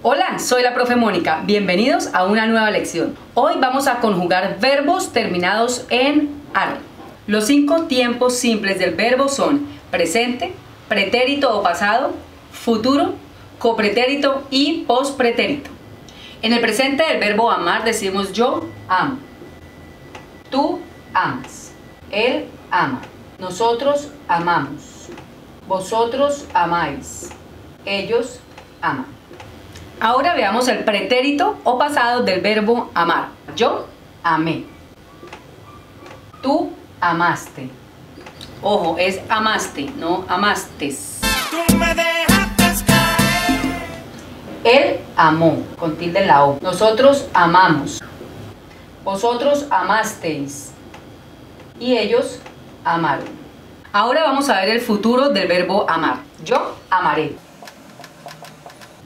Hola, soy la profe Mónica. Bienvenidos a una nueva lección. Hoy vamos a conjugar verbos terminados en ar. Los cinco tiempos simples del verbo son presente, pretérito o pasado, futuro, copretérito y pospretérito. En el presente del verbo amar decimos yo amo. Tú amas. Él ama. Nosotros amamos. Vosotros amáis. Ellos aman. Ahora veamos el pretérito o pasado del verbo amar. Yo amé. Tú amaste. Ojo, es amaste, no amastes. Él amó, con tilde la O. Nosotros amamos. Vosotros amasteis. Y ellos amaron. Ahora vamos a ver el futuro del verbo amar. Yo amaré.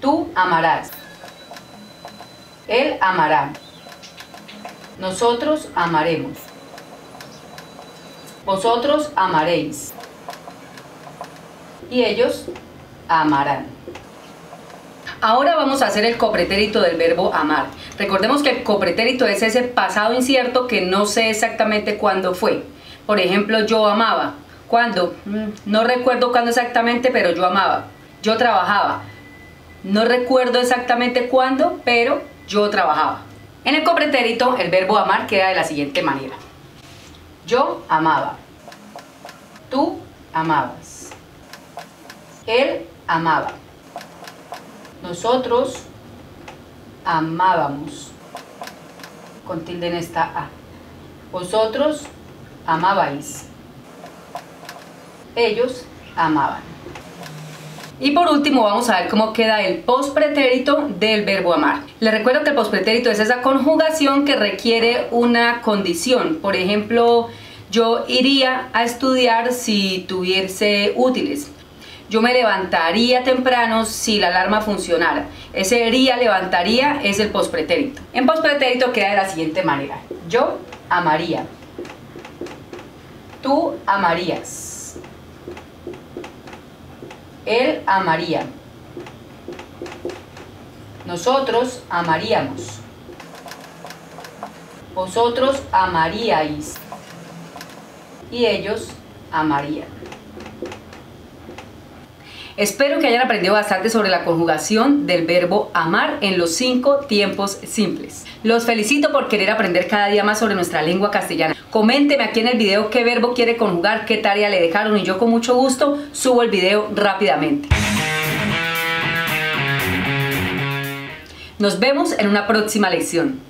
Tú amarás. Él amará. Nosotros amaremos. Vosotros amaréis. Y ellos amarán. Ahora vamos a hacer el copretérito del verbo amar. Recordemos que el copretérito es ese pasado incierto que no sé exactamente cuándo fue. Por ejemplo, yo amaba. ¿Cuándo? Mm, no recuerdo cuándo exactamente, pero yo amaba. Yo trabajaba. No recuerdo exactamente cuándo, pero yo trabajaba. En el copretérito, el verbo amar queda de la siguiente manera. Yo amaba. Tú amabas. Él amaba. Nosotros amábamos. Con esta A. Vosotros amabais. Ellos amaban. Y por último vamos a ver cómo queda el pospretérito del verbo amar. Les recuerdo que el pospretérito es esa conjugación que requiere una condición. Por ejemplo, yo iría a estudiar si tuviese útiles. Yo me levantaría temprano si la alarma funcionara. Ese iría, levantaría es el pospretérito. En pospretérito queda de la siguiente manera. Yo amaría. Tú amarías él amaría. Nosotros amaríamos. Vosotros amaríais. Y ellos amarían. Espero que hayan aprendido bastante sobre la conjugación del verbo amar en los cinco tiempos simples. Los felicito por querer aprender cada día más sobre nuestra lengua castellana. Coménteme aquí en el video qué verbo quiere conjugar, qué tarea le dejaron y yo con mucho gusto subo el video rápidamente. Nos vemos en una próxima lección.